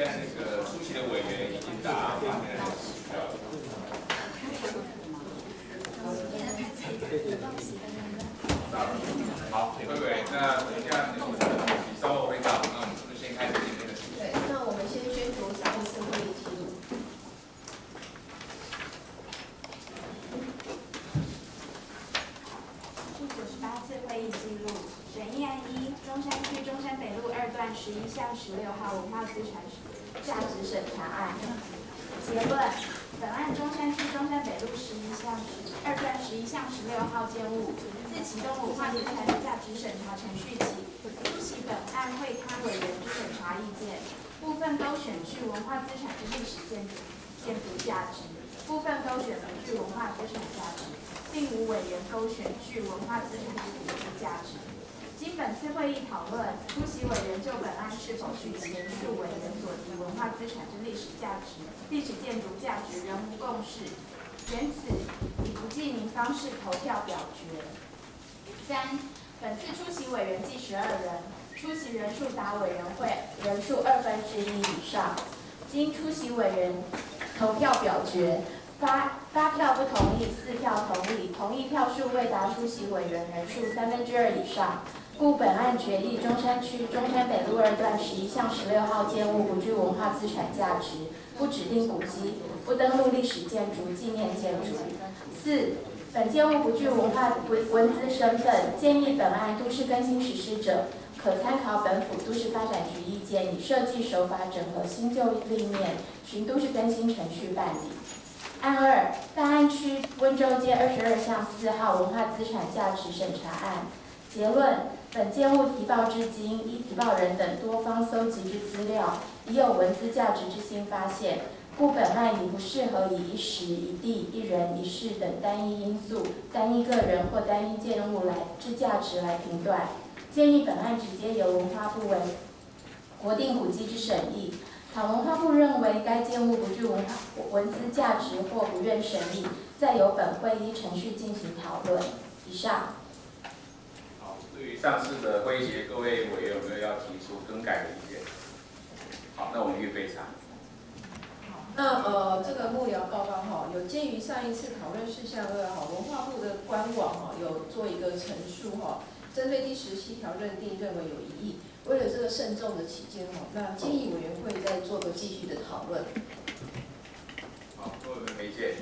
现在那个出席的委员已经答发言的需要了。好，各位，那等一下你稍后会到，那我们是不是先开始今天的？对，那我们先宣读上一次会议记录。第九十八次会议记录，审议案一，中山区中山北路二段十一巷十六号文化资产价值审查案。结论：本案中山区中山北路十一巷二段十一巷十六号建物，自启动文化资产价值审查程序起，出席本案会刊委员之审查意见，部分勾选具文化资产之历史建筑建筑价值，部分勾选不具文化资产价值。并无委员勾选具文化资产之独立价值。经本次会议讨论，出席委员就本案是否具前述委员所提文化资产之历史价值、历史建筑价值仍无共识，原此以不记名方式投票表决。三，本次出席委员计十二人，出席人数达委员会人数二分之一以上，经出席委员投票表决。八八票不同意，四票同意，同意票数未达出席委员人数三分之二以上，故本案决议中山区中山北路二段十一巷十六号建物不具文化资产价值，不指定古迹，不登录历史建筑、纪念建筑。四，本建物不具文化文文资身份，建议本案都市更新实施者，可参考本府都市发展局意见，以设计手法整合新旧立面，循都市更新程序办理。案二，大安区温州街二十二巷四号文化资产价值审查案。结论：本建物提报至今，依提报人等多方搜集之资料，已有文字价值之新发现，故本案已不适合以一时、一地、一人、一事等单一因素、单一个人或单一建物来之价值来评断。建议本案直接由文化部为国定古迹之审议。倘文化部认为该建物不具文化文资价值或不愿审议，再由本会依程序进行讨论。以上。上次的会议，各位委员有没有要提出更改的意见？好，那我们预备场。那呃，这个幕僚报告哈，有鉴于上一次讨论事项二哈，文化部的官网哈有做一个陈述哈，针对第十七条认定认为有疑义。为了这个慎重的起见哈，那建议委员会再做个继续的讨论。好，各位没意见。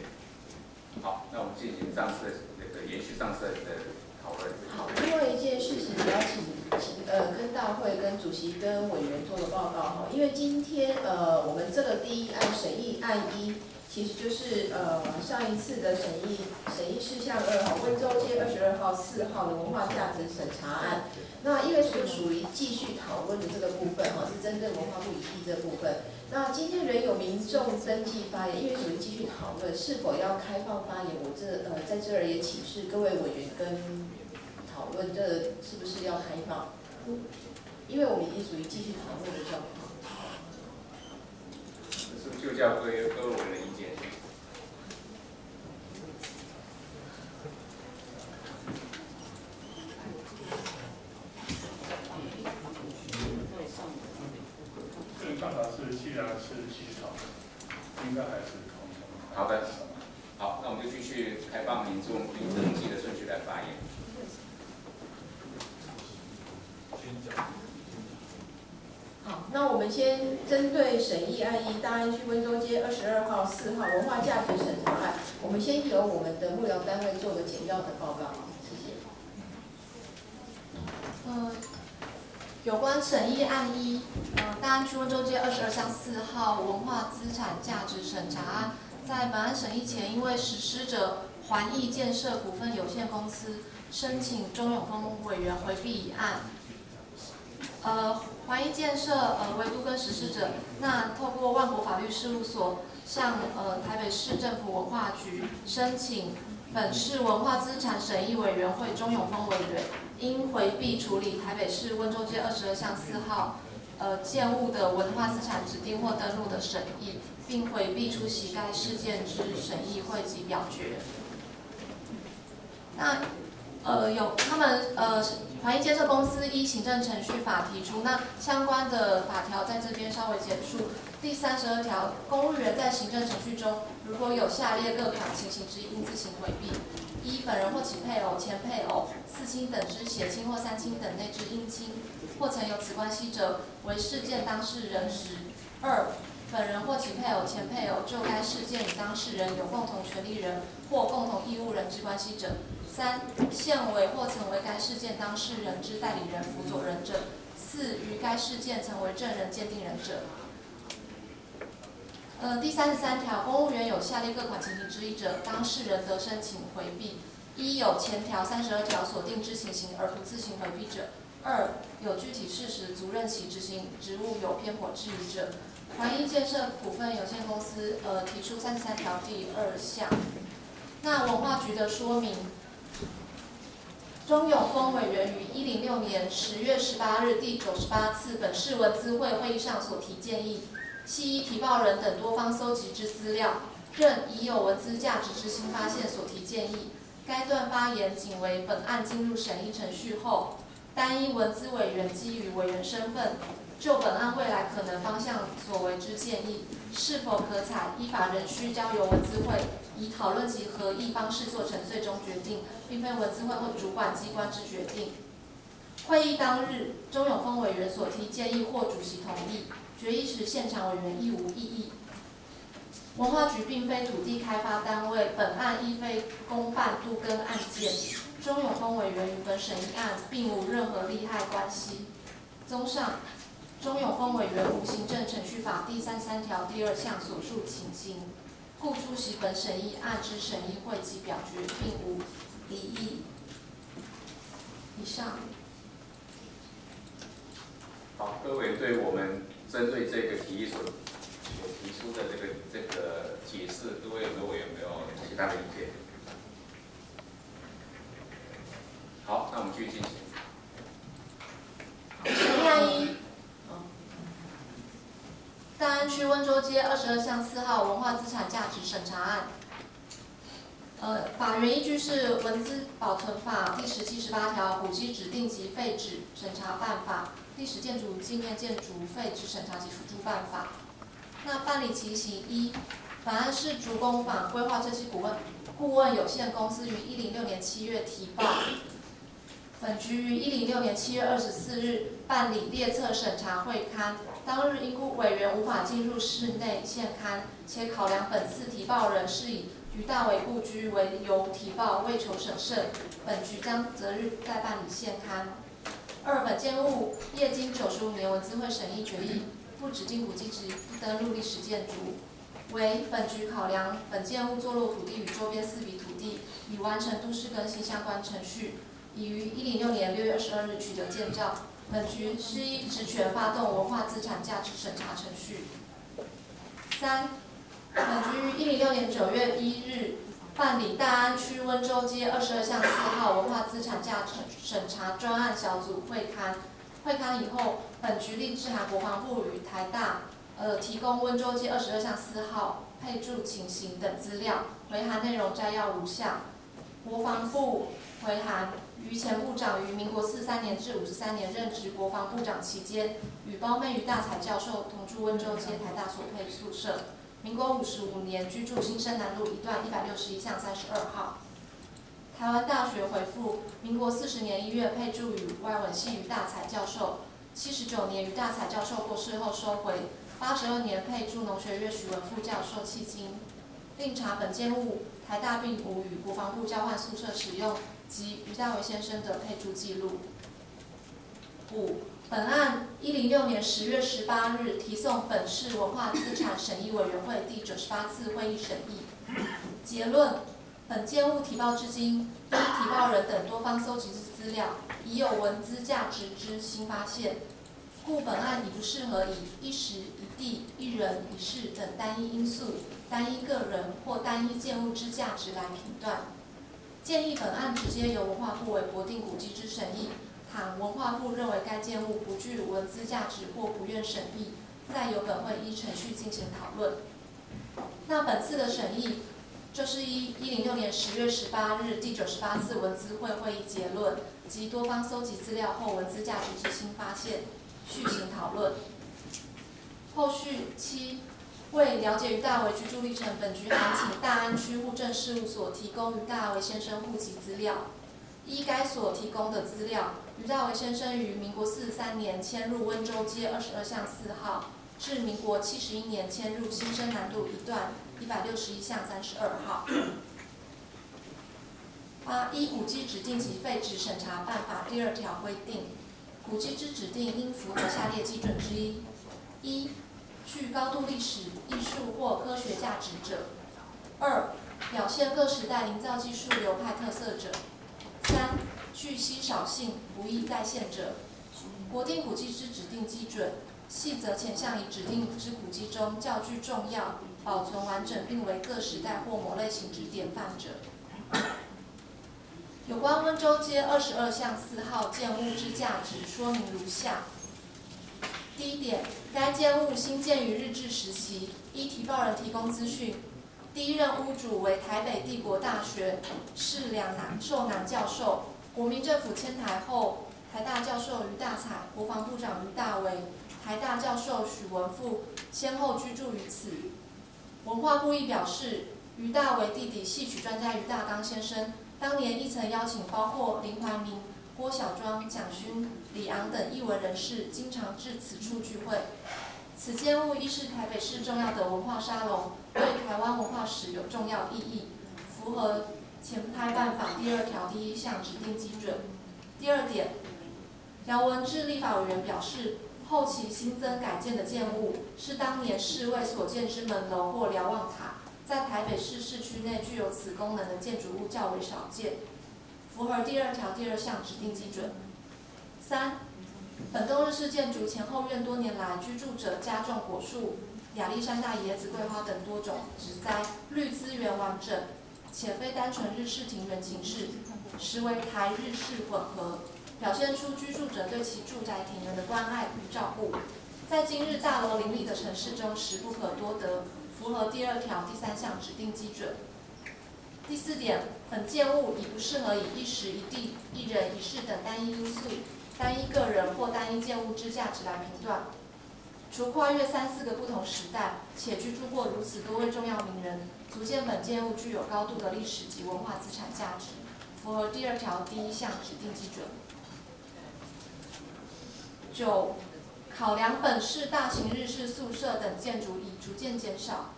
好，那我们进行上次那个延续上次的好，另外一件事情也要请请呃跟大会跟主席跟委员做个报告哈，因为今天呃我们这个第一案审议案一。其实就是呃上一次的审议审议事项二号温州街二十二号四号的文化价值审查案，那因为是属于继续讨论的这个部分哈，是针对文化部遗迹这部分。那今天仍有民众登记发言，因为属于继续讨论，是否要开放发言？我这呃在这儿也请示各位委员跟论，这是不是要开放？因为我们已经属于继续讨论的状况。是就叫各位各位委员。应该还是好的，好，那我们就继续开放民众凭登记的顺序来发言。好，那我们先针议案一大安区温州街二十二号四号文化价值审查案，我们先由我们的幕僚单位做个简要的报告，谢谢。嗯。有关审议案一，呃，大安区温州街二十二巷四号文化资产价值审查案，在本案审议前，因为实施者环艺建设股份有限公司申请钟永峰委员回避一案，呃，环艺建设呃维度跟实施者，那透过万国法律事务所向呃台北市政府文化局申请本市文化资产审议委员会钟永峰委员。因回避处理台北市温州街二十二巷四号，呃建物的文化资产指定或登录的审议，并回避出席该事件之审议会及表决。那呃，有他们呃，环艺建设公司依行政程序法提出，那相关的法条在这边稍微简述。第三十二条，公务员在行政程序中，如果有下列各款情形之一，应自行回避：一、本人或其配偶、前配偶、四亲等之血亲或三亲等内之姻亲，或曾有此关系者，为事件当事人时；二、本人或其配偶、前配偶就该事件与当事人有共同权利人或共同义务人之关系者。三、现为或成为该事件当事人之代理人、辅佐人者；四、于该事件成为证人、鉴定人者。呃，第三十三条，公务员有下列各款情形之一者，当事人得申请回避：一、有前条三十二条所定之情形而不自行回避者；二、有具体事实足认其执行职务有偏颇之余者。环艺建设股份有限公司呃提出三十三条第二项。那文化局的说明。钟永峰委员于一零六年十月十八日第九十八次本市文资会会议上所提建议，系依提报人等多方搜集之资料，认已有文资价值之新发现所提建议。该段发言仅为本案进入审议程序后，单一文资委员基于委员身份，就本案未来可能方向所为之建议，是否可采，依法仍需交由文资会。以讨论及合议方式做成最终决定，并非文资会或主管机关之决定。会议当日，周永峰委员所提建议获主席同意，决议时现场委员亦无异议。文化局并非土地开发单位，本案亦非公办都更案件。周永峰委员与本审议案并无任何利害关系。综上，周永峰委员无行政程序法第三十三条第二项所述情形。故出席本审议案之审议会及表决，并无异议。以上。好，各位对我们针对这个提议所所提出的这个这个解释，各位有没有有没有其他的意见？好，那我们继续进行。审议一。大安区温州街二十二项四号文化资产价值审查案，呃，法源依据是《文资保存法》第十七、十八条《古迹指定及废止审查办法》第十建筑纪念建筑废止审查及辅助办法。那办理情形一，本案是竹工坊规划设计顾问顾问有限公司于一零六年七月提报。本局于一零六年七月二十四日办理列册审查会刊，当日因故委员无法进入室内现刊，且考量本次提报人是以于大伟故居为由提报，未求审慎，本局将择日再办理现刊。二本建物业经九十五年文资会审议决议，不指定古迹及不登录历史建筑，为本局考量本建物坐落土地与周边四笔土地，已完成都市更新相关程序。已于一零六年六月二十二日取得建造，本局施依职权发动文化资产价值审查程序。三，本局于一零六年九月一日办理大安区温州街二十二巷四号文化资产价值审查专案小组会刊，会刊以后，本局立致函国防部与台大，呃，提供温州街二十二巷四号配注情形等资料，回函内容摘要如下：国防部回函。于前部长于民国四三年至五十三年任职国防部长期间，与胞妹于大才教授同住温州街台大所配宿舍。民国五十五年居住新生南路一段一百六十一巷三十二号。台湾大学回复：民国四十年一月配住于外文系于大才教授，七十九年于大才教授过世后收回。八十二年配住农学院徐文副教授迄今。另查本件物，台大并无与国防部交换宿舍使用。及于大伟先生的配注记录。五，本案一零六年十月十八日提送本市文化资产审议委员会第九十八次会议审议。结论：本件物提报至今，依提报人等多方搜集资料，已有文资价值之新发现，故本案已不适合以一时、一地、一人、一事等单一因素、单一个人或单一建物之价值来评断。建议本案直接由文化部为国定古迹之审议，倘文化部认为该建物不具文字价值或不愿审议，再由本会依程序进行讨论。那本次的审议，这是一一零六年十月十八日第九十八次文资会会议结论及多方搜集资料后文字价值之新发现，续行讨论。后续七，为了解于大为居住历程，本局函请大安区户政事务所提供于大为先生户籍资料。依该所提供的资料，于大为先生于民国四十三年迁入温州街二十二巷四号，至民国七十一年迁入新生南路一段一百六十一巷三十二号。八依古迹指定及废止审查办法第二条规定，古迹之指定应符合下列基准之一：一、具高度历史、艺术或科学价值者；二、表现各时代营造技术流派特色者。三、具稀少性、不易再现者，国定古迹之指定基准，细则前向于指定之古迹中较具重要、保存完整并为各时代或某类型之典范者。有关温州街二十二巷四号建物之价值说明如下：第一点，该建物兴建于日治时期，依提报人提供资讯。第一任屋主为台北帝国大学士两男授男教授，国民政府迁台后，台大教授于大才、国防部长于大为、台大教授许文富先后居住于此。文化部亦表示，于大为弟弟戏曲专家于大刚先生，当年亦曾邀请包括林怀民、郭小庄、蒋勋、李昂等艺文人士，经常至此处聚会。此建物亦是台北市重要的文化沙龙，对台湾文化史有重要意义，符合前拍办法第二条第一项指定基准。第二点，姚文智立法委员表示，后期新增改建的建物是当年市卫所建之门楼或瞭望塔，在台北市市区内具有此功能的建筑物较为少见，符合第二条第二项指定基准。三。本栋日式建筑前后院多年来居住者加种果树、亚历山大椰子、桂花等多种植栽，绿资源完整，且非单纯日式庭园形式，实为台日式混合，表现出居住者对其住宅庭园的关爱与照顾，在今日大楼林立的城市中实不可多得，符合第二条第三项指定基准。第四点，本建物已不适合以一时一地、一人一事等单一因素。单一个人或单一建物之价值来评断，除跨越三四个不同时代，且居住过如此多位重要名人，足见本建物具有高度的历史及文化资产价值，符合第二条第一项指定基准。九，考量本市大型日式宿舍等建筑已逐渐减少，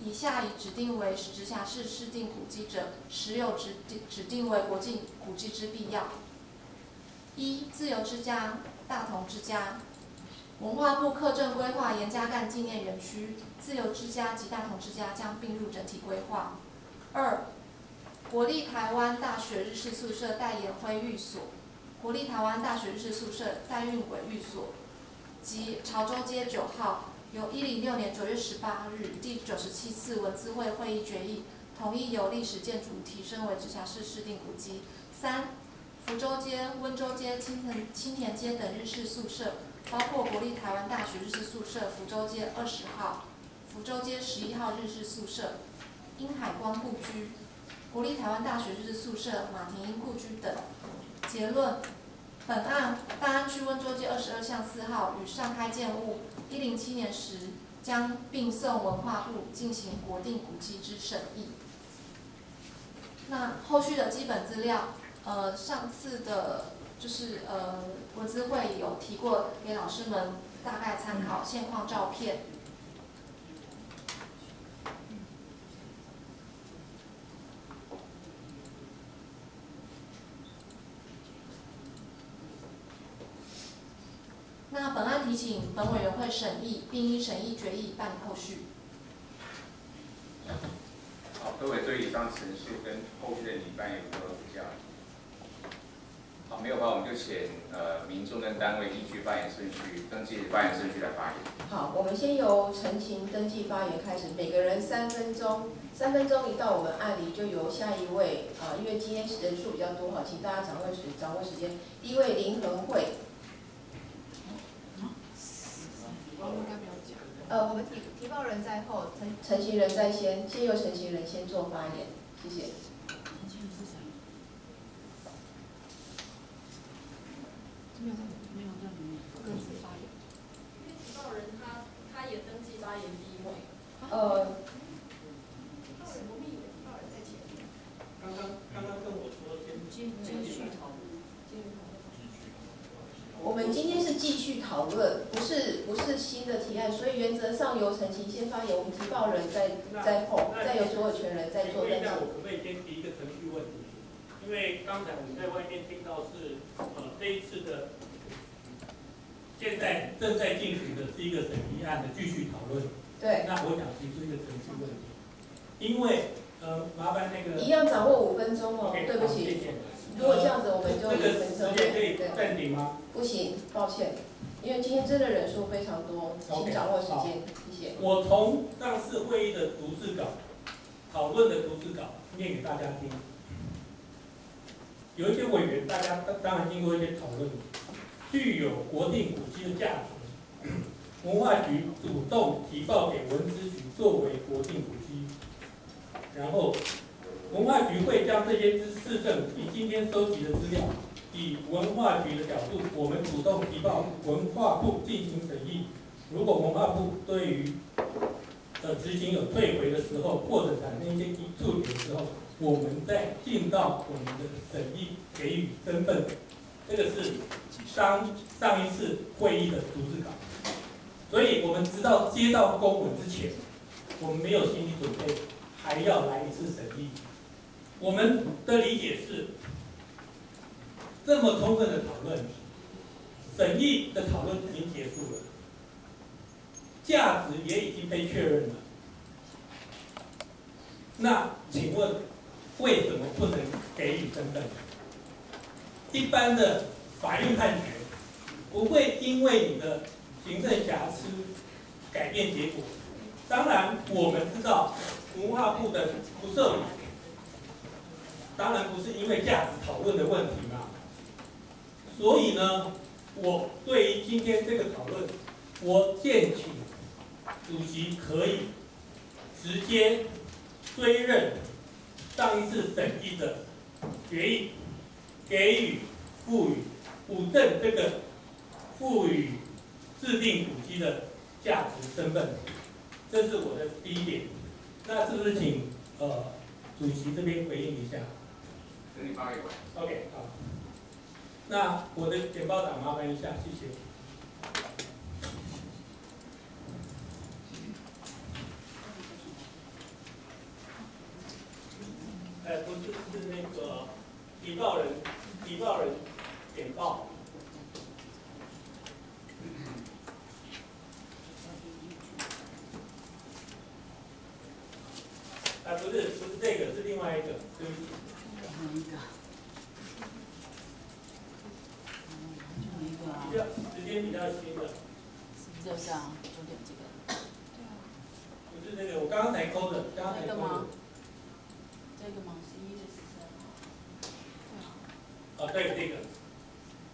以下已指定为直辖市市定古迹者，实有指定指定为国境古迹之必要。一自由之家、大同之家，文化部课政规划严家淦纪念园区，自由之家及大同之家将并入整体规划。二，国立台湾大学日式宿舍戴延辉寓所，国立台湾大学日式宿舍戴运轨寓所，及潮州街九号，由一零六年九月十八日第九十七次文资会会议决议，同意由历史建筑提升为直辖市市定古迹。三。福州街、温州街、青田青田街等日式宿舍，包括国立台湾大学日式宿舍福州街二十号、福州街十一号日式宿舍、殷海光故居、国立台湾大学日式宿舍马廷英故居等。结论：本案大安区温州街二十二巷四号与上开建物一零七年时，将并送文化部进行国定古迹之审议。那后续的基本资料。呃，上次的，就是呃，文资会有提过，给老师们大概参考现况照片。请本委员会审议，并依审议决议办理后续。好，各位对以上陈述跟后续的拟办有没有指教？没有的话，我们就请呃民众跟单位依据发言顺序登记发言顺序来发言。好，我们先由陈情登记发言开始，每个人三分钟，三分钟一到，我们案例就由下一位呃，因为今天人数比较多哈，请大家掌握时掌握时间。第一位林恒慧。呃，我们提提报人在后，陈陈其人在先，先由陈其人先做发言，谢谢。各自发言。提报人他他也登记发言第一位。呃，刚刚刚刚跟我说先继续讨论。我们今天是继续讨论，不是不是新的提案，所以原则上由陈其先发言，我们提报人在在后，再由所有权人在做登记请问。我可不可以先提一个程序问题？因为刚才我们在外面听到是，呃，这一次的，现在正在进行的是一个审议案的继续讨论。对，那我想提出一个程序问题，因为，呃，麻烦那个一样掌握五分钟哦对不起。谢谢。如果这样子，我们就这个五分钟。时间可以对，暂停吗？不行，抱歉，因为今天真的人数非常多，请掌握时间，谢谢。我从上次会议的逐字稿，讨论的逐字稿念给大家听。有一些委员，大家当当然经过一些讨论，具有国定古迹的价值，文化局主动提报给文资局作为国定古迹，然后文化局会将这些资市政及今天收集的资料，以文化局的角度，我们主动提报文化部进行审议。如果文化部对于呃执行有退回的时候，或者产生一些疑处理的时候，我们再进到我们的审议给予身份。这个是上上一次会议的逐字稿，所以我们知道接到公文之前，我们没有心理准备，还要来一次审议。我们的理解是，这么充分的讨论，审议的讨论已经结束了。价值也已经被确认了。那请问，为什么不能给予身份？一般的法院判决不会因为你的行政瑕疵改变结果。当然，我们知道文化部的不受理，当然不是因为价值讨论的问题嘛。所以呢，我对于今天这个讨论，我建请主席可以直接追认上一次审议的决议，给予赋予补正这个赋予制定古迹的价值身份，这是我的第一点。那是不是请呃主席这边回应一下等你发给我。？OK，好。那我的简报档麻烦一下，谢谢。哎，不是，是那个提报人，提报人简报。啊，不是，不是这个，是另外一个，对不起。比较时间比较新的，就这样，九点这个，不是那个，我刚刚才勾的，刚刚才勾的吗。这个吗？十一月十三号。啊，对这个，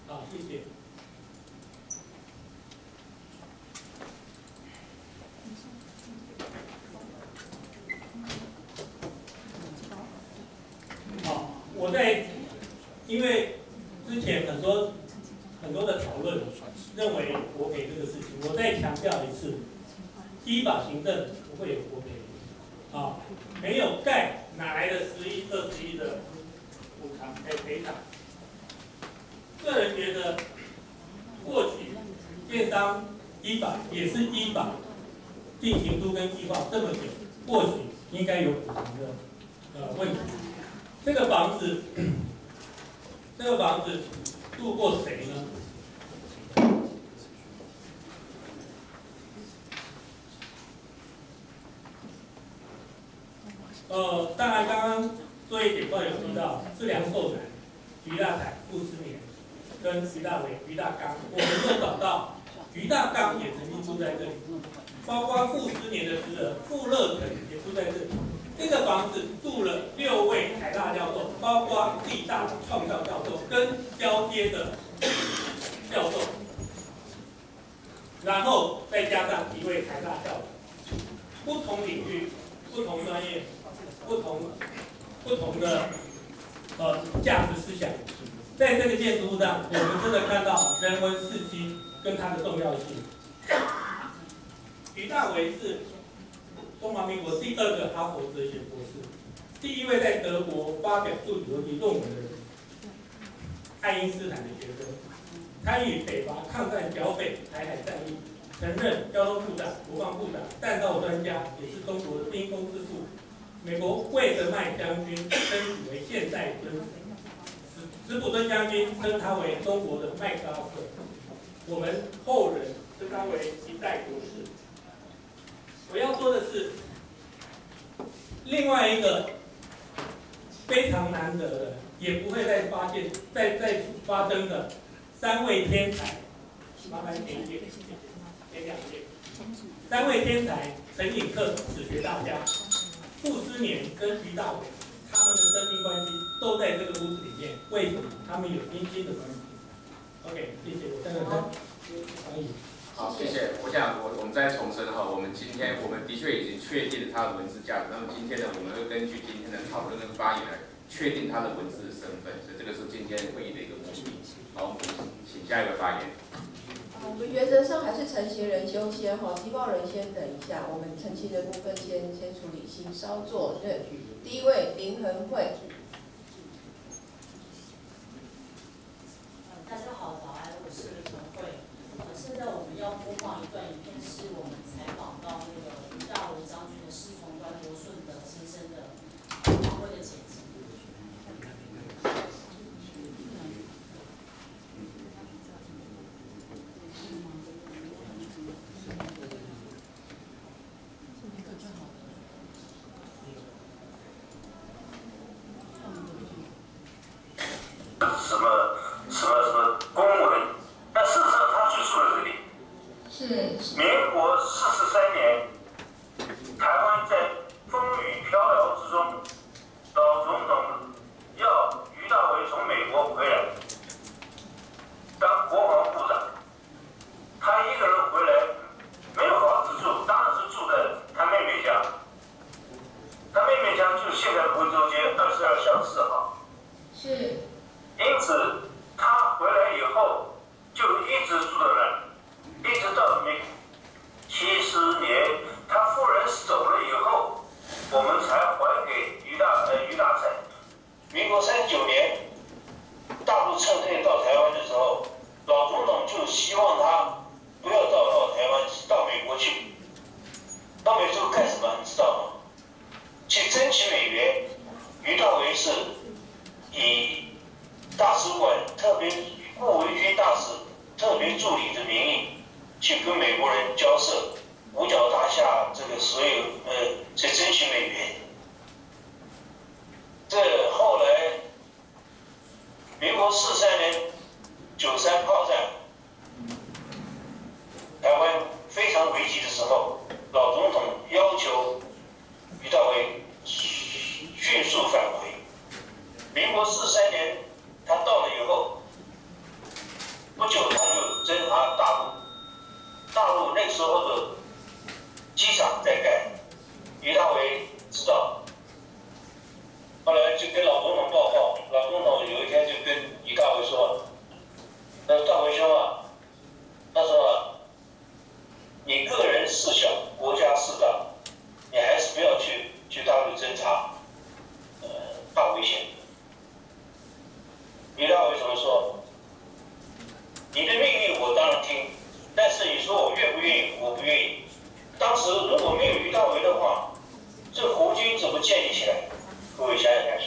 好，谢谢。好，我在，因为之前很多很多的讨论，认为国赔这个事情，我再强调一次，依法行政不会有国赔，啊，没有盖哪来的十亿、二十亿的补偿赔赔偿？个人觉得，过去建商依法也是依法进行都更计划这么久，或许应该有补偿的呃问题。这个房子，这个房子住过谁呢？呃，当然刚刚作业简报有提到，是梁寿南、于大凯、傅斯年跟徐大伟、于大刚，我们又找到于大刚也曾经住在这里，包括傅斯年的侄儿傅乐成也住在这里。这个房子住了六位台大教授，包括地大创校教授跟交接的教授。然后再加上一位台大教授，不同领域、不同专业、不同不同的呃价值思想，在这个建筑物上，我们真的看到人文四期跟它的重要性。于大为是中华民国第二个哈佛哲学博士，第一位在德国发表数理论文的人，爱因斯坦的学生。参与北伐抗战剿匪台海战役，曾任交通部长、国防部长、弹道专家，也是中国的兵锋之父。美国魏德迈将军称其为现代尊子，史史普敦将军称他为中国的麦克阿瑟，我们后人称他为一代国士。我要说的是，另外一个非常难得的，也不会再发现、再再发生的。三位天才，麻烦点一点，点两页。三位天才：陈寅恪，史学大家；傅斯年跟于大伟，他们的生命关系都在这个屋子里面。为什么？他们有姻亲的关系。OK，谢谢。我现在看可以。好，谢谢。我想，我我们再重申哈，我们今天我们的确已经确定了他的文字价值。那么今天呢，我们会根据今天的讨论跟发言来确定他的文字的身份。所以这个是今天会议的一个目的。好，我们请下一个发言。我们原则上还是成型人优先哈，提报人先等一下，我们澄清的部分先先处理，先稍作对。第一位林恒慧。大家好，早安，我是林恒慧。呃，现在我们要播放一段影片，是我们采访到那个吴大为将军的师从关国顺的先生的访问的剪辑。什么什么什么公文？但事实上，他叙述了这里。是。民国四十三年，台湾在风雨飘摇之中，老总统要于大为从美国回来当国防部长。他一个人回来，没有房子住，当然是住在他妹妹家。他妹妹家就现在的温州街二十二巷四号。是。因此，他回来以后就一直住在那，一直到明七十年，他夫人走了以后，我们才还给于大呃于大成。民国三十九年，大陆撤退到台湾的时候，老总统就希望他不要到到台湾，到美国去。到美国干什么？你知道吗？去争取美元。于大为是以。大使馆特别以顾维钧大使特别助理的名义去跟美国人交涉，五角大厦这个所有呃去争取美元。这后来，民国四三年九三炮战，台湾非常危急的时候，老总统要求于大为迅速返回。民国四三年。他到了以后，不久他就侦察大陆，大陆那时候的机场在盖，于大为知道，后来就跟老总统报告，老总统有一天就跟于大为说：“他说大为兄啊，他说啊，你个人事小，国家事大，你还是不要去去大陆侦察，呃，大危险。”于大为怎么说？你的命令我当然听，但是你说我愿不愿意？我不愿意。当时如果没有于大为的话，这国军怎么建立起来？各位想想看，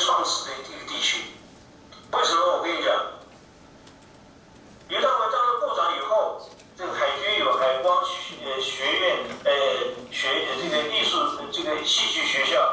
创始的一个地区。为什么我跟你讲？刘大文当了部长以后，这个海军有海光学学院，呃，学，这个艺术，这个戏剧学校。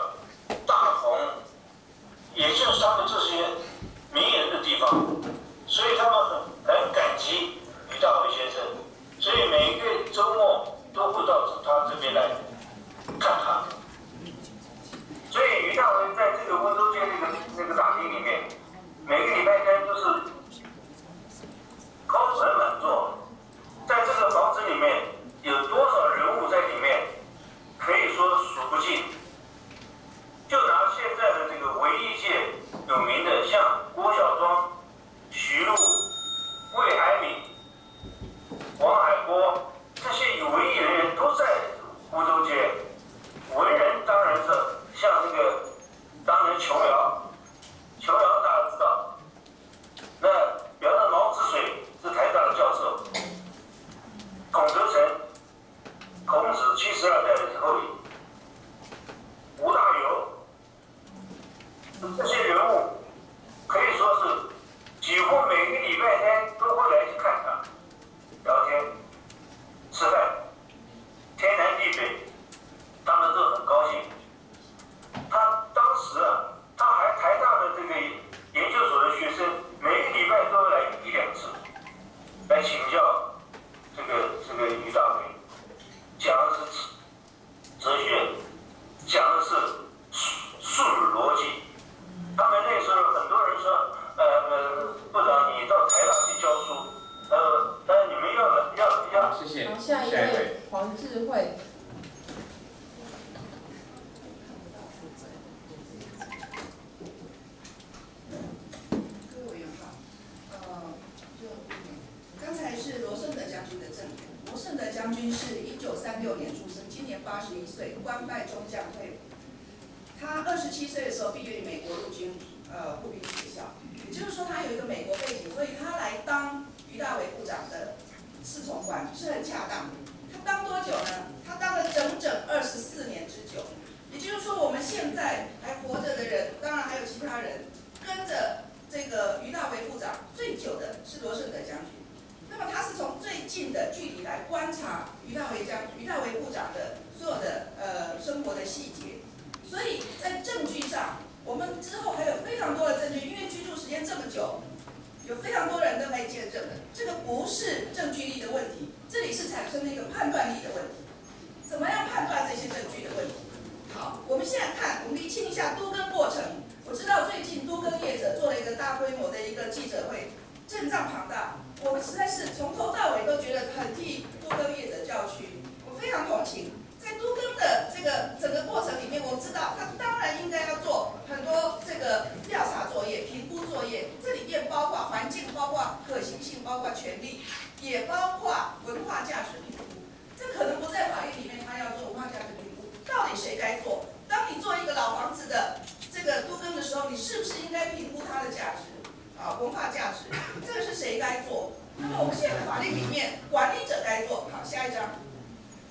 该做。当你做一个老房子的这个多更的时候，你是不是应该评估它的价值啊？文化价值，这个是谁该做？那么我们现在的法律里面，管理者该做。好，下一张，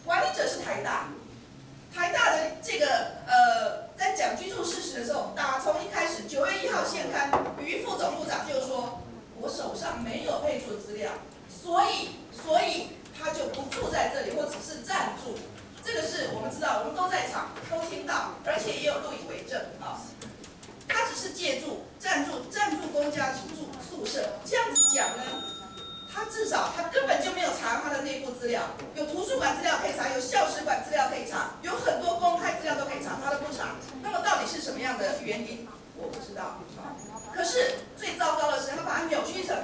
管理者是台大，台大的这个呃，在讲居住事实的时候，打从一开始九月一号现刊，于副总部长就说，我手上没有配住资料，所以所以他就不住在这里，或只是暂住。这个是我们知道，我们都在场，都听到，而且也有录影为证啊。他只是借助赞助赞助公家住宿舍，这样子讲呢，他至少他根本就没有查他的内部资料，有图书馆资料可以查，有校史馆资料可以查，有很多公开资料都可以查，他都不查。那么到底是什么样的原因？我不知道。可是最糟糕的是，他把它扭曲成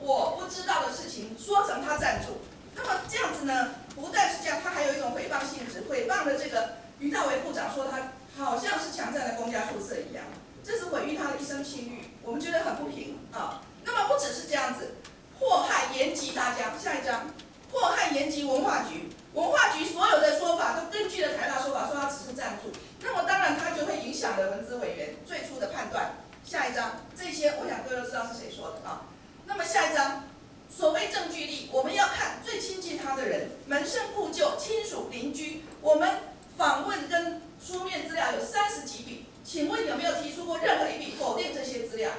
我不知道的事情，说成他赞助。那么这样子呢？不但是这样，他还有一种诽谤性质，诽谤的这个于大为部长说他好像是强占了公家宿舍一样，这是毁誉他的一生信誉，我们觉得很不平啊。那么不只是这样子。祸害延吉大家，下一章，祸害延吉文化局，文化局所有的说法都根据了台大说法，说他只是赞助，那么当然他就会影响了文资委员最初的判断。下一章，这些我想各位都知道是谁说的啊。那么下一章，所谓证据力，我们要看最亲近他的人，门生故旧、亲属邻居，我们访问跟书面资料有三十几笔，请问有没有提出过任何一笔否定这些资料？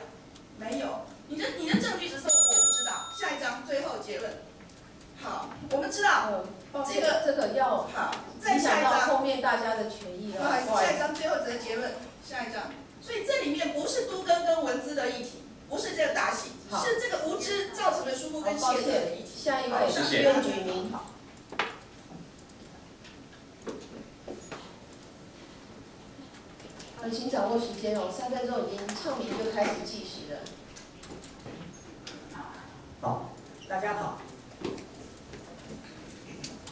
没有。你的你的证据只是说我不知道。下一章最后结论。好，我们知道这个这个要好，再下一章后面大家的权益了。不好意思，下一章最后这个结论。下一章，所以这里面不是都跟跟文资的议题，不是这个大戏，是这个无知造成的疏忽跟懈怠。下一位是冤举明。好。请掌握时间哦，三分钟已经唱名就开始计时了。好，大家好。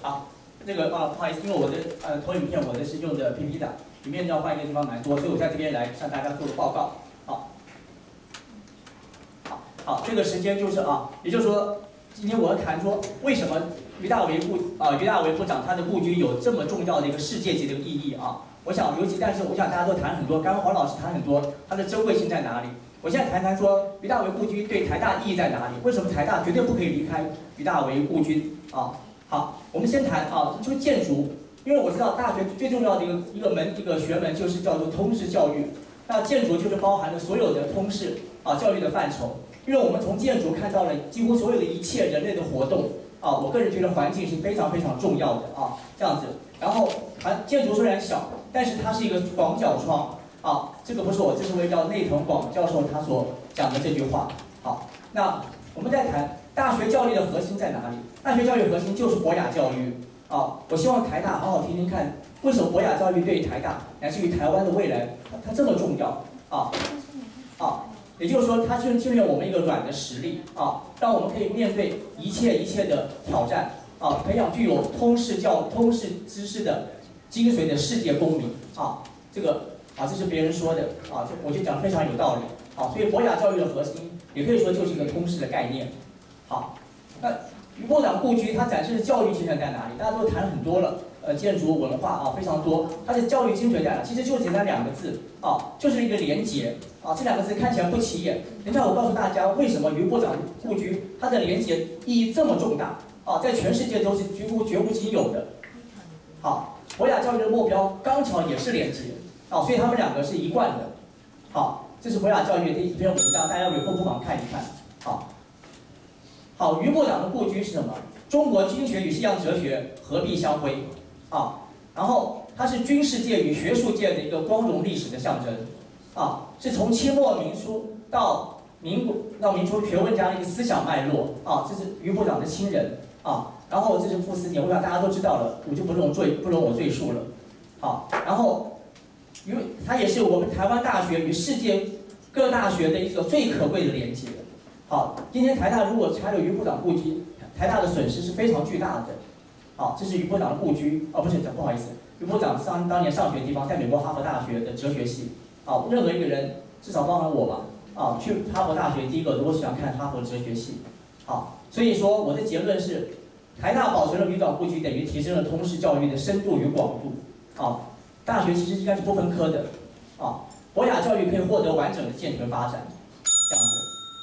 好，那个啊，不好意思，因为我的呃投影片我的是用的 P P 的，里面要换一个地方蛮多，所以我在这边来向大家做个报告。好，这个时间就是啊，也就是说，今天我要谈说为什么于大为部啊于大为部长他的故居有这么重要的一个世界级的意义啊。我想尤其，但是我想大家都谈很多，刚刚黄老师谈很多，它的珍贵性在哪里？我现在谈谈说于大为故居对台大意义在哪里？为什么台大绝对不可以离开于大为故居啊？好，我们先谈啊，就建筑，因为我知道大学最重要的一个一个门一个学门就是叫做通识教育，那建筑就是包含了所有的通识啊教育的范畴，因为我们从建筑看到了几乎所有的一切人类的活动啊，我个人觉得环境是非常非常重要的啊，这样子，然后啊建筑虽然小，但是它是一个广角窗。啊，这个不是我，这是位叫内藤广教授他所讲的这句话。好，那我们再谈大学教育的核心在哪里？大学教育核心就是博雅教育。啊，我希望台大好好听听看，为什么博雅教育对台大乃至于台湾的未来它它这么重要？啊，啊，也就是说，它就训练我们一个软的实力啊，让我们可以面对一切一切的挑战啊，培养具有通识教通识知识的精髓的世界公民啊，这个。啊，这是别人说的啊，这我就讲非常有道理。啊，所以博雅教育的核心，也可以说就是一个通识的概念。好，那余部长故居它展示的教育精神在哪里？大家都谈很多了，呃，建筑文化啊非常多，它的教育精髓在哪？其实就简单两个字啊，就是一个连结啊。这两个字看起来不起眼，等一下我告诉大家为什么于部长故居它的连结意义这么重大啊，在全世界都是几乎绝无仅有的。好，博雅教育的目标刚巧也是连结。好，所以他们两个是一贯的。好，这是博雅教育的一篇文章，大家有空不妨看一看。好，好，于部长的故居是什么？中国经学与西洋哲学合璧相辉。啊，然后它是军事界与学术界的一个光荣历史的象征。啊，是从清末民初到民国到民初学问家的一个思想脉络。啊，这是于部长的亲人。啊，然后这是傅斯年，我想大家都知道了，我就不容赘不容我赘述了。好，然后。因为它也是我们台湾大学与世界各大学的一个最可贵的连接。好，今天台大如果拆了于部长故居，台大的损失是非常巨大的。好，这是于部长的故居，哦，不是，不好意思，于部长上当年上学的地方在美国哈佛大学的哲学系。好，任何一个人，至少包含我吧，啊，去哈佛大学第一个如果喜欢看哈佛哲学系。好，所以说我的结论是，台大保存了于长布局，等于提升了通识教育的深度与广度。啊。大学其实应该是不分科的，啊，博雅教育可以获得完整的健全发展，这样子，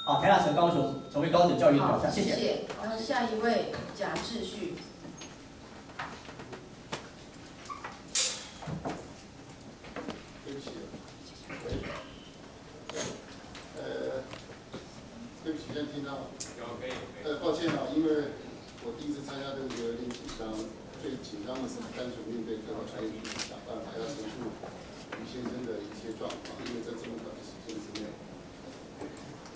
好，台大成高雄成为高等教育挑战，谢谢。然后下一位贾秩序。对不起，呃，对不起，先听到。呃，抱歉啊，因为我第一次参加这个有点紧张。最紧张的是单纯面对各个专业去想办法要陈述于先生的一些状况，因为在这么短的时间之内，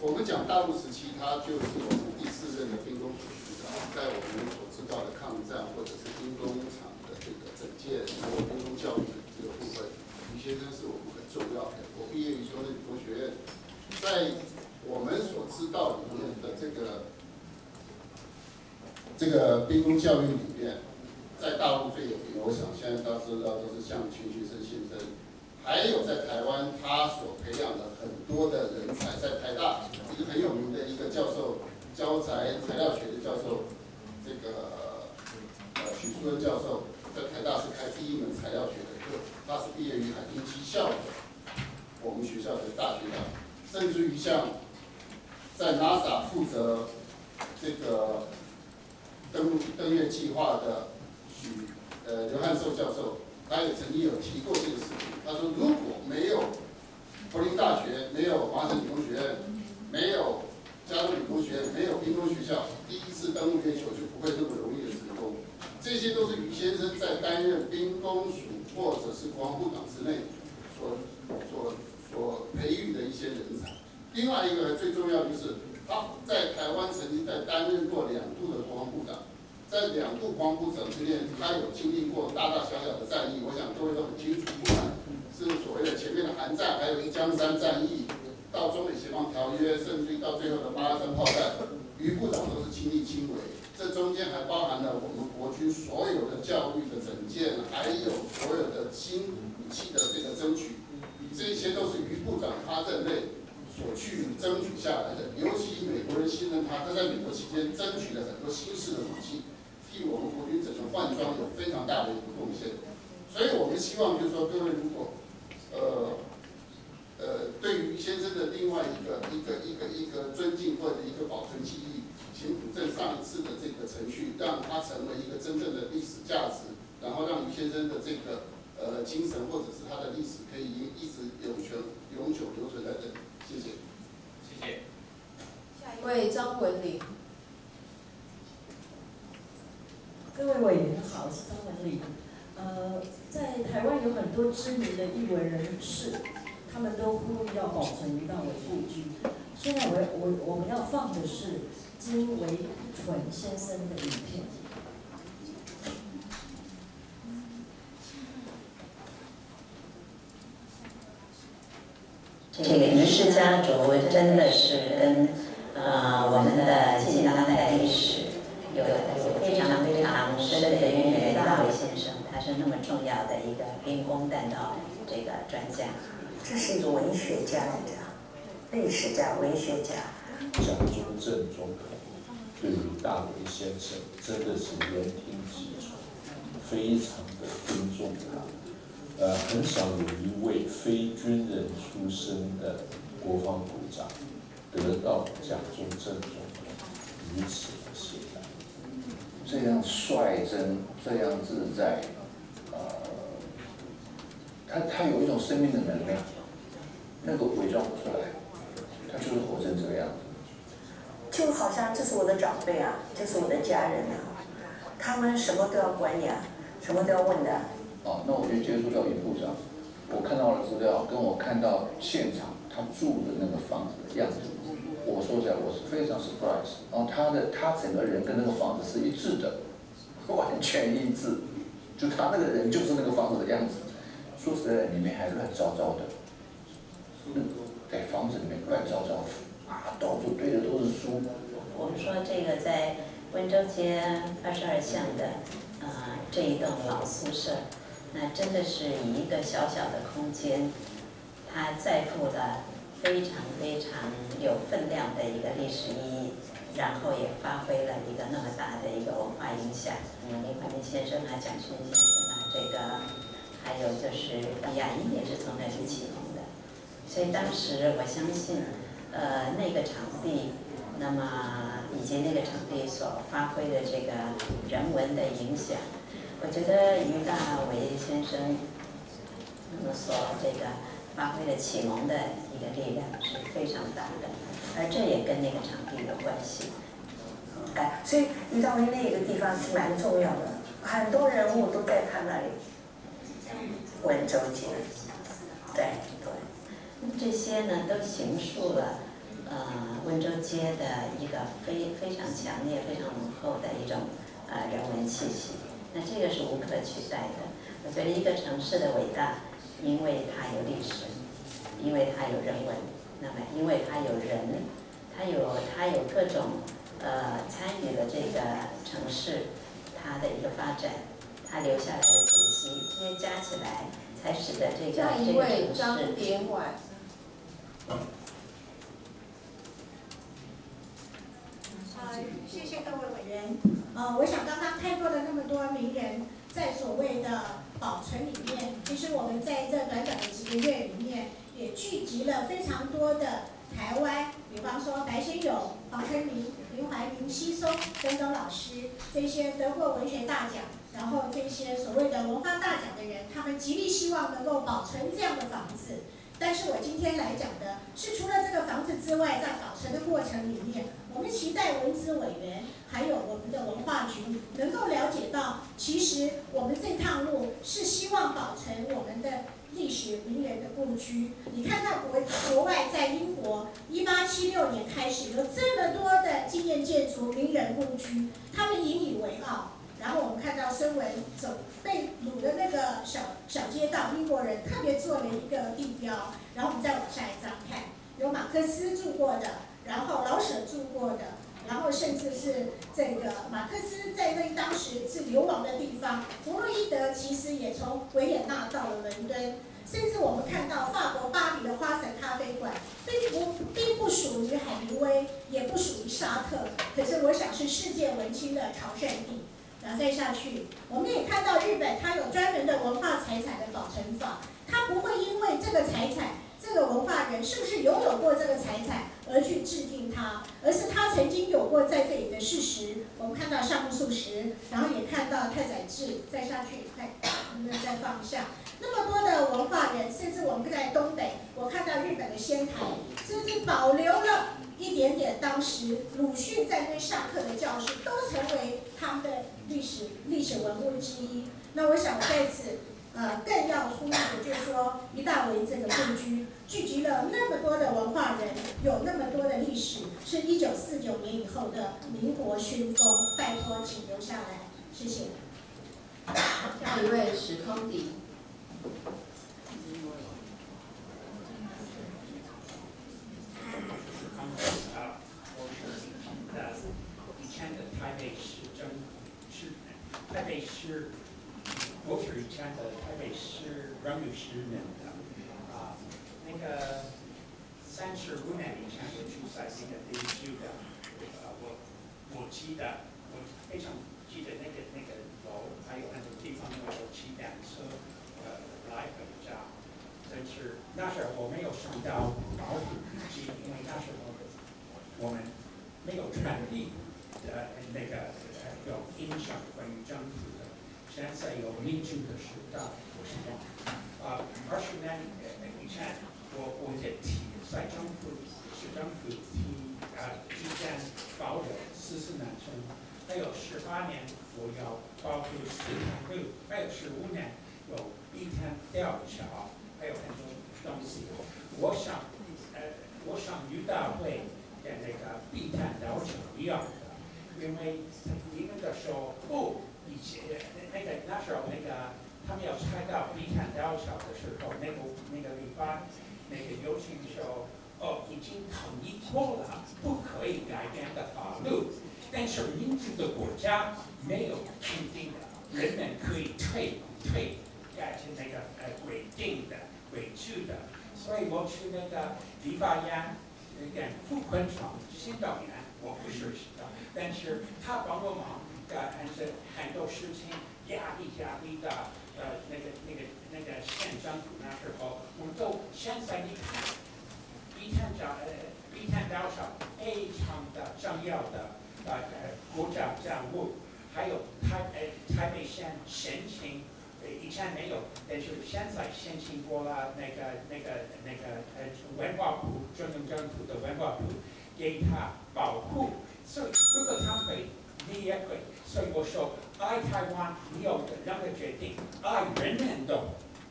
我们讲大陆时期，他就是我们第四任的兵工署署长，在我们所知道的抗战或者是兵工厂的这个整建还有兵工教育的这个部分，于先生是我们很重要的。我毕业于中正理工学院，在我们所知道里面的这个这个兵工教育里面，在大陆最有名，我想现在大家知道都是像秦学生先生。还有在台湾，他所培养的很多的人才，在台大一个很有名的一个教授，教材材料学的教授，这个呃许淑恩教授，在台大是开第一门材料学的课，他是毕业于海军机校的，我们学校的大学长，甚至于像在 NASA 负责这个登登月计划的许呃刘汉寿教授。他也曾经有提过这个事情。他说，如果没有柏林大学，没有麻省理工学院，没有加州理工学院，没有兵工学校，第一次登陆月球就不会那么容易的成功。这些都是于先生在担任兵工署或者是国防部长之内所所所培育的一些人才。另外一个最重要就是他在台湾曾经在担任过两度的国防部长。在两度国防部长之间，他有经历过大大小小的战役，我想各位都很清楚，不管是所谓的前面的韩战，还有一江山战役，到中美协防条约，甚至于到最后的八二三炮战，于部长都是亲力亲为。这中间还包含了我们国军所有的教育的整建，还有所有的新武器的这个争取，这些都是于部长他任内所去争取下来的。尤其美国人信任他，他在美国期间争取了很多新式的武器。替我们国军整个换装有非常大的一个贡献，所以我们希望就是说，各位如果，呃，呃，对于先生的另外一个一个一个一个尊敬或者一个保存记忆，请补正上一次的这个程序，让它成为一个真正的历史价值，然后让于先生的这个呃精神或者是他的历史可以一直永存永久留存在这里。谢谢。谢谢。下一位张文玲。各位委员好，我是张文丽。呃，在台湾有很多知名的艺文人士，他们都呼吁要保存于大伟故居。现在我我我们要放的是金维纯先生的影片。这个于氏家族真的是跟呃我们的近当代历史有有非常非常。深的渊源，大伟先生，他是那么重要的一个兵工弹道这个专家。这是一个文学家来着，历史家、文学家。蒋中正中对于大伟先生真的是言听计从，非常的尊重他。呃，很少有一位非军人出身的国防部长得到蒋中正总统如此。这样率真，这样自在，呃，他他有一种生命的能量，那个伪装不出来，他就是活成这个样子。就好像这是我的长辈啊，这是我的家人啊，他们什么都要管你啊，什么都要问的。哦，那我就接触到一部长，我看到了资料，跟我看到现场他住的那个房子的样子。我说起来，我是非常 surprise，然后他的他整个人跟那个房子是一致的，完全一致，就他那个人就是那个房子的样子。说实在，里面还乱糟糟的，嗯，在房子里面乱糟糟的，啊，到处堆的都是书。我们说这个在温州街二十二巷的啊这一栋老宿舍，那真的是以一个小小的空间，它载负了。非常非常有分量的一个历史意义，然后也发挥了一个那么大的一个文化影响。嗯，林怀民先生啊，蒋勋先生啊，这个还有就是亚音也是从那里启蒙的。所以当时我相信，呃，那个场地，那么以及那个场地所发挥的这个人文的影响，我觉得于大为先生那么所这个发挥的启蒙的。一个力量是非常大的，而这也跟那个场地有关系。哎，所以于大为那个地方是蛮重要的，很多人物都在他那里。温州街，对对，这些呢都形塑了呃温州街的一个非非常强烈、非常浓厚的一种呃人文气息。那这个是无可取代的。我觉得一个城市的伟大，因为它有历史，因为它有人文，那么因为它有人，它有它有各种呃参与了这个城市它的一个发展，它留下来的足迹，这些加起来。才使得这个下一位张典婉。好，谢谢各位委员。呃，我想刚刚看过的那么多名人，在所谓的保存里面，其实我们在这短短的几个月里面，也聚集了非常多的台湾，比方说白先勇、黄春明、林怀民、西松等等老师，这些得过文学大奖。然后这些所谓的文化大奖的人，他们极力希望能够保存这样的房子。但是我今天来讲的是，除了这个房子之外，在保存的过程里面，我们期待文资委员还有我们的文化局能够了解到，其实我们这趟路是希望保存我们的历史名人的故居。你看到国国外在英国，一八七六年开始有这么多的纪念建筑、名人故居，他们引以为傲。然后我们看到孙文走被掳的那个小小街道，英国人特别做了一个地标。然后我们再往下一张看，有马克思住过的，然后老舍住过的，然后甚至是这个马克思在那当时是流亡的地方。弗洛伊德其实也从维也纳到了伦敦，甚至我们看到法国巴黎的花神咖啡馆，并不并不属于海明威，也不属于沙特，可是我想是世界文青的朝圣地。然后再下去，我们也看到日本，它有专门的文化财产的保存法，它不会因为这个财产、这个文化人是不是拥有过这个财产而去制定它，而是他曾经有过在这里的事实。我们看到夏目漱石，然后也看到太宰治，再下去，快，能不能再放下？那么多的文化人，甚至我们在东北，我看到日本的仙台，甚至保留了。一点点，当时鲁迅在那上课的教室，都成为他们的历史历史文物之一。那我想在此，呃，更要呼吁的就是说，一大围这个故居聚集了那么多的文化人，有那么多的历史，是一九四九年以后的民国熏风，拜托，请留下来，谢谢。下一位史康迪。台北市，我是我是以前的台北市荣誉市民的啊，那个三十五年以前我住在那个地区的，呃，我我记得我非常记得那个那个楼，还有那个地方我有骑单车呃来回家，但是那时候我没有上到保护区，因为那时候我们没有权利呃那个。有影响关于政府的，现在有民主的时代，我希望啊，二十年以前，我我也提在政府市政府提啊，之前保留四四年村，还有十八年我要保护四塘路，还有十五年有碧潭吊桥，还有很多东西。我想，呃，我想遇到会跟那个碧潭吊桥一样的。因为你们的时候，不，以前那个那时候那个他们要拆到碧潭吊桥的时候，那个那个礼拜那个游行的时候，哦，已经统一过了，不可以改变的法律。但是民主的国家没有规定的，人们可以退退改成那个呃规定的规矩的。所以我去那个立法院跟傅昆长新导员，我不是。但是他帮我忙，呃，很多很多事情压力压力的，呃，那个那个那个县政府那时候，我们都现在你看，一天早呃，一天早上非常的重要的呃国家账务，还有台呃台北县申请，以前没有，但是现在申请过了那个那个那个呃文化部中央政府的文化部给他保护。所以，如果他可以，你也可以。所以我说，爱台湾，你有两个决定：爱人们的，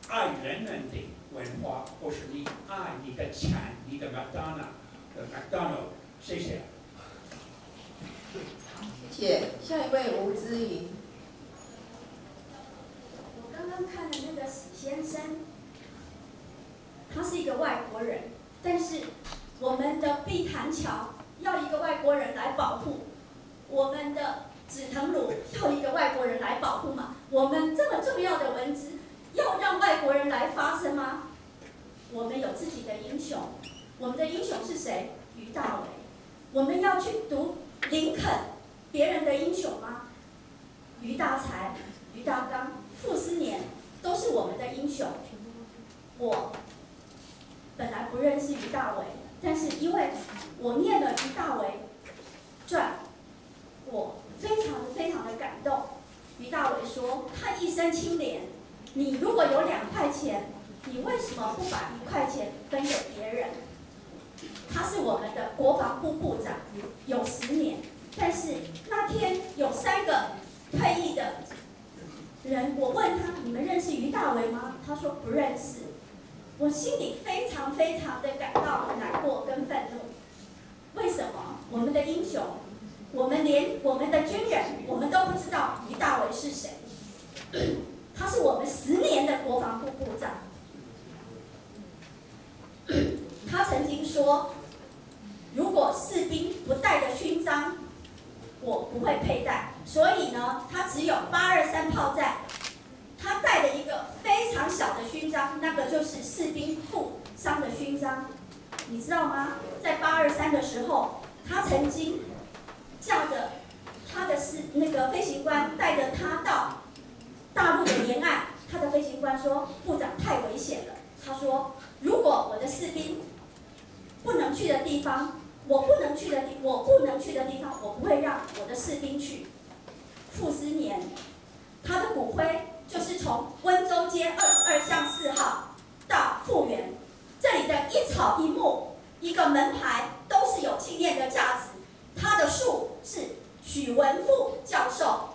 爱人们的文化，或是你爱你的钱、你的麦当娜，的 McDonald，谢谢。谢谢。下一位吴姿怡。我刚刚看的那个史先生，他是一个外国人，但是我们的碧潭桥要一个外国人来保护，我们的紫藤庐要一个外国人来保护吗？我们这么重要的文字要让外国人来发声吗？我们有自己的英雄，我们的英雄是谁？于大伟。我们要去读林肯，别人的英雄吗？于大才、于大刚、傅斯年都是我们的英雄。我本来不认识于大伟，但是因为我念了于大伟传，我非常的非常的感动。于大伟说，他一生清廉，你如果有两块钱，你为什么不把一块钱分给别人？他是我们的国防部部长，有十年，但是那天有三个退役的人，我问他，你们认识于大伟吗？他说不认识。我心里非常非常的感到难过跟愤怒。为什么？我们的英雄，我们连我们的军人，我们都不知道于大为是谁。他是我们十年的国防部部长。他曾经说，如果士兵不带着勋章，我不会佩戴。所以呢，他只有八二三炮战，他带了一个非常小的勋章，那个就是士兵负伤的勋章。你知道吗？在八二三的时候，他曾经驾着他的是那个飞行官带着他到大陆的沿岸，他的飞行官说：“部长太危险了。”他说：“如果我的士兵不能去的地方，我不能去的地，我不能去的地方，我不会让我的士兵去。”傅斯年，他的骨灰就是从温州街二十二巷四号到复原，这里的一草一木、一个门牌都是有纪念的价值。他的树是许文富教授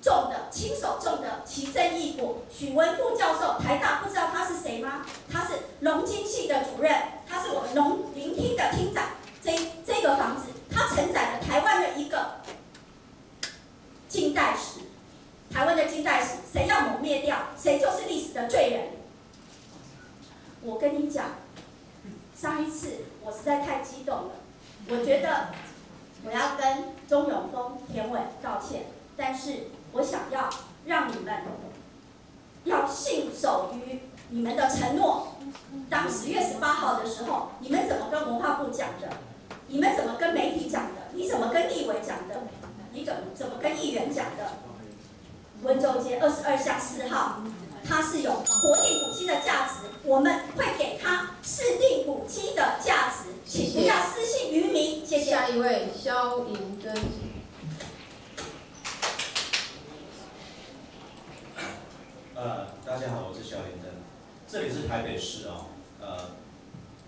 种的，亲手种的奇珍异果。许文富教授，台大不知道他是谁吗？他是农经系的主任，他是我们农林厅的厅长。这这个房子，它承载了台湾的一个。近代史，台湾的近代史，谁要抹灭掉，谁就是历史的罪人。我跟你讲，上一次我实在太激动了，我觉得我要跟钟永峰、田伟道歉，但是我想要让你们要信守于你们的承诺。当十月十八号的时候，你们怎么跟文化部讲的？你们怎么跟媒体讲的？你怎么跟立委讲的？你怎么怎么跟议员讲的？温州街二十二巷四号，它是有国定古迹的价值，我们会给它市定古迹的价值。谢谢。不要私信渔民。谢谢。下一位肖银珍。呃，大家好，我是肖银珍，这里是台北市哦，呃，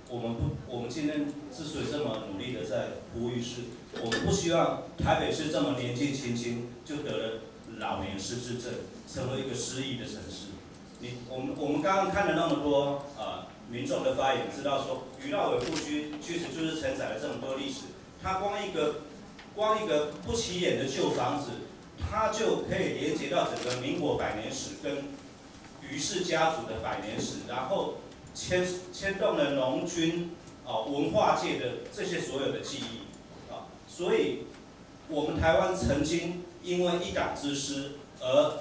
我们不，我们今天之所以这么努力的在呼吁是，我们不希望台北市这么年纪轻轻就得了老年失智症，成为一个失忆的城市。我们我们刚刚看了那么多呃民众的发言，知道说余道伟故居确实就是承载了这么多历史。它光一个光一个不起眼的旧房子，它就可以连接到整个民国百年史跟余氏家族的百年史，然后牵牵动了农军啊文化界的这些所有的记忆啊，所以我们台湾曾经因为一党之师而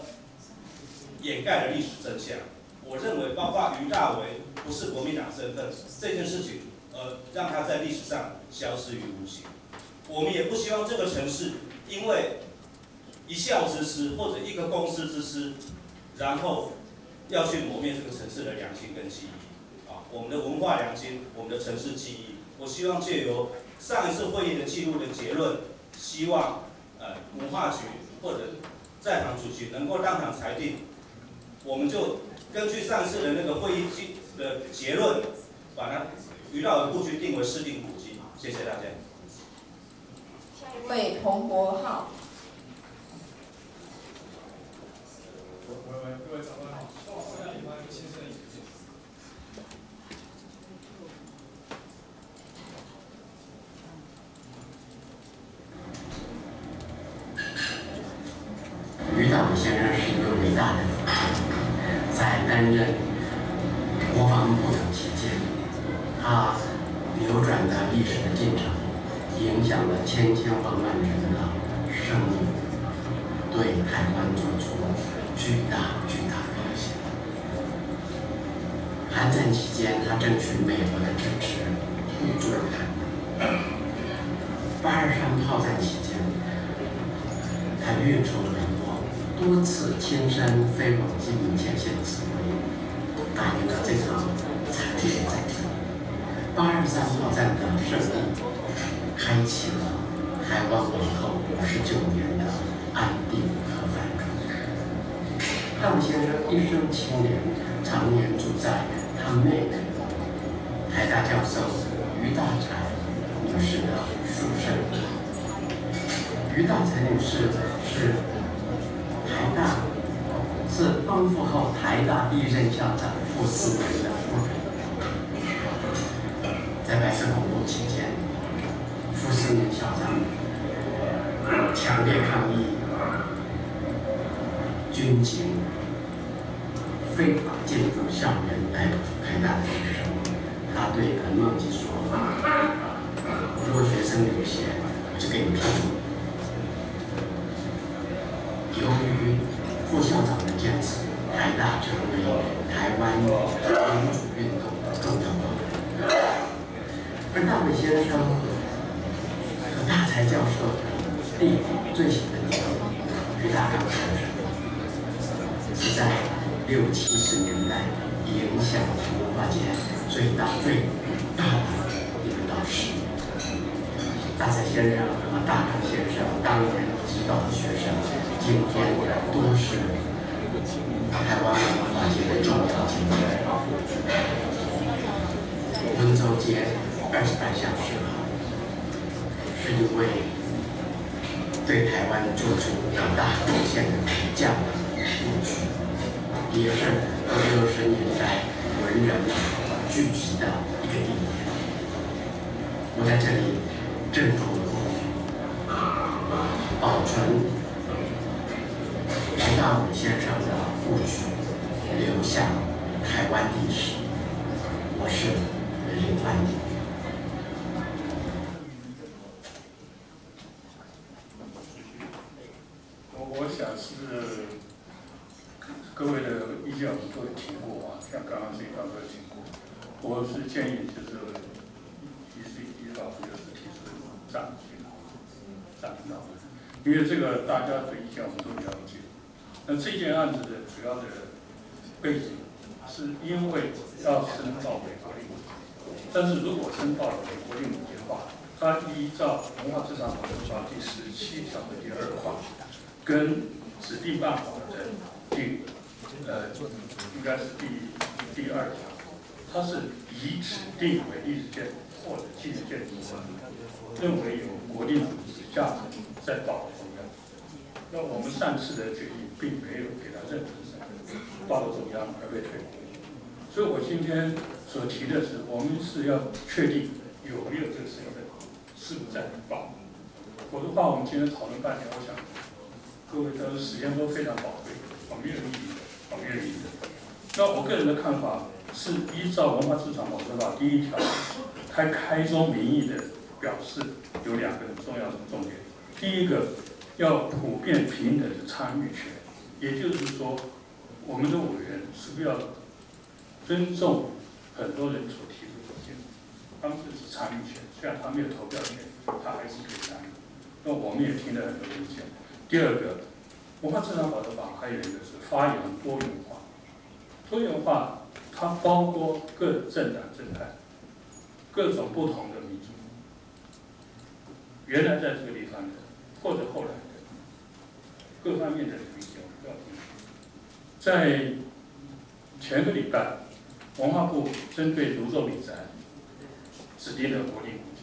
掩盖了历史真相。我认为，包括于大为不是国民党身份这件事情，呃，让他在历史上消失于无形。我们也不希望这个城市因为一校之师或者一个公司之师，然后要去磨灭这个城市的良心跟记忆。啊，我们的文化良心，我们的城市记忆，我希望借由上一次会议的记录的结论，希望呃文化局或者在场主席能够当场裁定，我们就根据上次的那个会议记的结论，把它余道的故居定为市定古迹。谢谢大家。下一位，彭国浩。各位长官好。余道先生是一个伟大的。在。担任国防部长期间，他扭转了历史的进程，影响了千千万万人的生命，对台湾做出巨大巨大的贡献。韩战期间，他争取美国的支持，互助台湾。八二三炮战期间，他运筹帷幄，多次亲身飞往金门前线指挥，打赢了这场惨烈战争。八二三炮战的胜利，开启了台湾往后五十九年的安定和繁荣。大武先生一生清廉，常年住在他妹妹台大教授于大才女士的宿舍。于大才女士是台大，是光复后台大第一任校长傅斯年的夫人。在百色恐怖期间，傅斯年校长强烈抗议军警非法进入校园逮捕台大的学生。他对彭梦吉说：“如果学生流血，我就给你批。”由于副校长的坚持，台大成为台湾民主运动的重要堡垒。而大伟先生才教授弟弟最喜的弟弟于大刚先生，是在六七十年代影响文化界最大最大的一个导师。大才先生和大刚先生当年指导的学生，今天都是台湾文化界的重要精英。温州街二十二项示好，是一位对台湾做出很大贡献的名将故居，也是六十年代文人聚集的一个地点。我在这里郑重的呼吁，保存白大武先生的故居，留下台湾历史。我是林欢迎。我我想是各位的意见我们都有听过啊，像刚刚这一段都有听过。我是建议就是一是一老师就是提出暂停，暂停到，因为这个大家的意见我们都了解。那这件案子的主要的背景是因为要申报美国令，但是如果申报了美国令的话，它依照文化资产保护法第十七条的第二款。跟指定办法的第呃，应该是第第二条，它是以指定为历史建筑或者纪念建筑物，认为有国定古迹价值在保存的。那我们上次的决议并没有给他任何身份，报到中央而被退回。所以我今天所提的是，我们是要确定有没有这个身份，是不是在报，否则的话，我们今天讨论半天，我想。各位的时间都非常宝贵，我没有意义的，没有意义的。那我个人的看法是依照《文化资产保存法》第一条，它开宗明义的表示有两个很重要的重点。第一个，要普遍平等的参与权，也就是说，我们的委员是不是要尊重很多人所提出的意见？他们是参与权，虽然他没有投票权，他还是可以参与。那我们也听了很多意见。第二个，文化资产保护法还有一个是发扬多元化。多元化它包括各政党政派、各种不同的民族，原来在这个地方的，或者后来的，各方面的民族都要听。在前个礼拜，文化部针对泸州笔宅指定的国定古迹。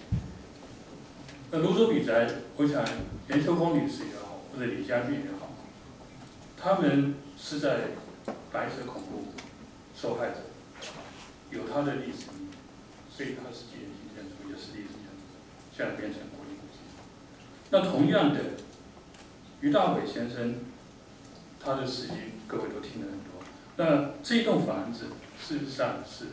那泸州笔宅，我想严秋红女士也好。或者李家俊也好，他们是在白色恐怖受害者，有他的历史意义，所以他是纪念性建筑，也是历史建筑，现在变成国立古迹。那同样的，于大伟先生，他的事迹各位都听了很多。那这栋房子事实上是